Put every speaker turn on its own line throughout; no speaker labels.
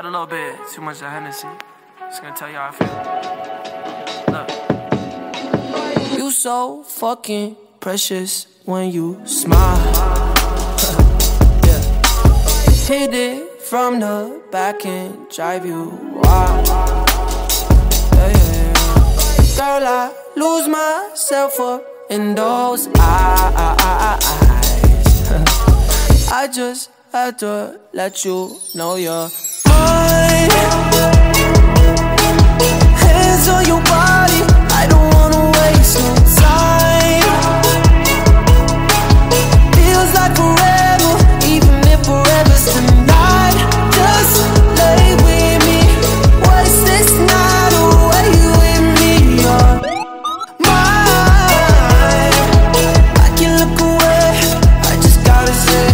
Had a little bit too much of Hennessy. Just gonna tell you how I feel. Look. You so fucking precious when you smile. yeah. Hit it from the back and drive you wild. Yeah, yeah. Girl, I lose myself up in those eyes. I just had to let you know you're mine. Hands on your body, I don't wanna waste no time. Feels like forever, even if forever's tonight. Just lay with me, waste this night away with me. You're. I can look away, I just gotta say,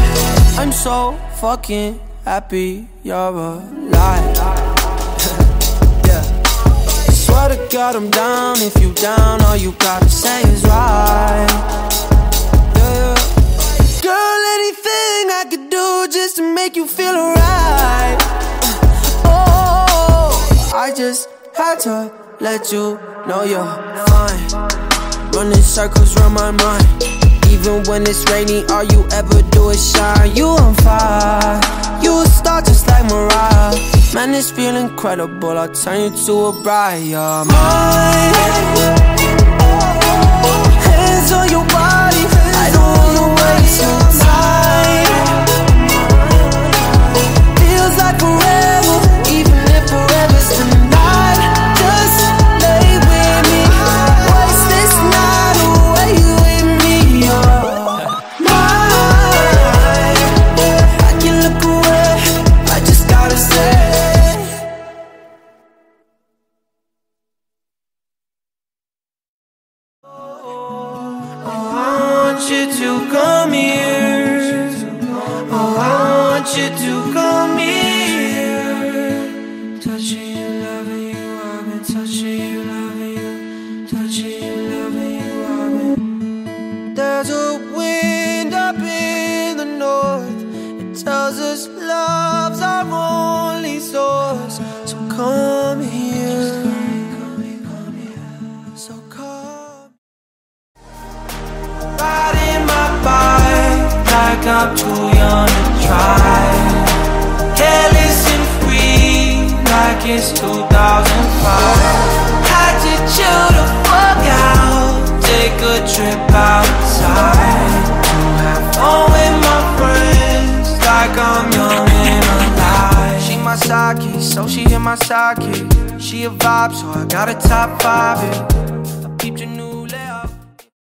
I'm so fucking happy you're alive. yeah. I Swear to God I'm down. If you down, all you gotta say is right. Yeah. Girl, anything I could do just to make you feel alright. Uh, oh, I just had to let you know you're fine. Running circles around my mind. Even when it's rainy, all you ever do is shine. You on fire, you a star just like Mariah. Man, this feel incredible. I'll turn you to a bride. You're mine. You to come here. Oh, I want you to come here. Touching you, loving you, I've been touching you, loving you, touching you, loving you, I've been. There's a wind up in the north. It tells us love's our only source. So come here. Like I'm too young to try. Careless and free like it's 2005. Had to chill the fuck out, take a trip outside. Have fun with my friends like I'm young and alive. She my sidekick, so she hit my sidekick. She a vibe, so I got a top five. Yeah.